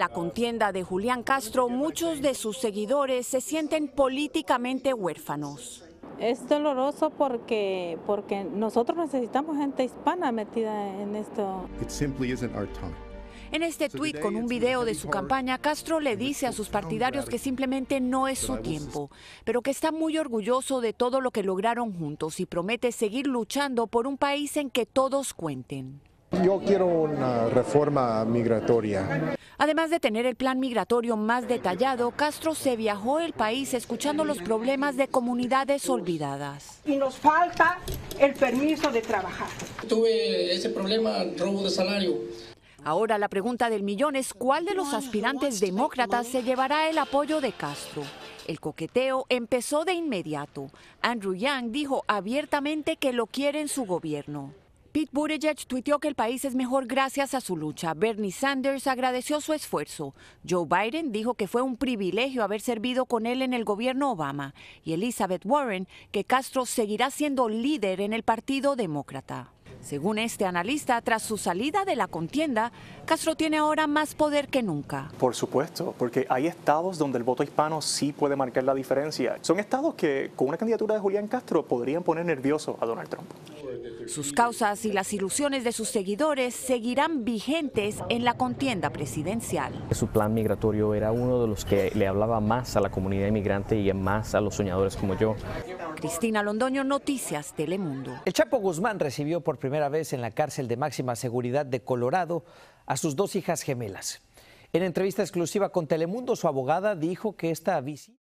La contienda de Julián Castro, muchos de sus seguidores se sienten políticamente huérfanos. Es doloroso porque, porque nosotros necesitamos gente hispana metida en esto. It simply isn't our time. En este tuit con un video de su campaña, Castro le dice a sus partidarios que simplemente no es su tiempo, pero que está muy orgulloso de todo lo que lograron juntos y promete seguir luchando por un país en que todos cuenten. Yo quiero una reforma migratoria. Además de tener el plan migratorio más detallado, Castro se viajó el país escuchando los problemas de comunidades olvidadas. y nos falta el permiso de trabajar. Tuve ese problema, robo de salario. Ahora la pregunta del millón es cuál de los aspirantes demócratas se llevará el apoyo de Castro. El coqueteo empezó de inmediato. Andrew Yang dijo abiertamente que lo quiere en su gobierno. Pete Buttigieg tuiteó que el país es mejor gracias a su lucha. Bernie Sanders agradeció su esfuerzo. Joe Biden dijo que fue un privilegio haber servido con él en el gobierno Obama. Y Elizabeth Warren que Castro seguirá siendo líder en el Partido Demócrata. Según este analista, tras su salida de la contienda, Castro tiene ahora más poder que nunca. Por supuesto, porque hay estados donde el voto hispano sí puede marcar la diferencia. Son estados que con una candidatura de Julián Castro podrían poner nervioso a Donald Trump. Sus causas y las ilusiones de sus seguidores seguirán vigentes en la contienda presidencial. Su plan migratorio era uno de los que le hablaba más a la comunidad inmigrante y más a los soñadores como yo. Cristina Londoño, Noticias Telemundo. El Chapo Guzmán recibió por primera vez en la cárcel de máxima seguridad de Colorado a sus dos hijas gemelas. En entrevista exclusiva con Telemundo, su abogada dijo que esta visita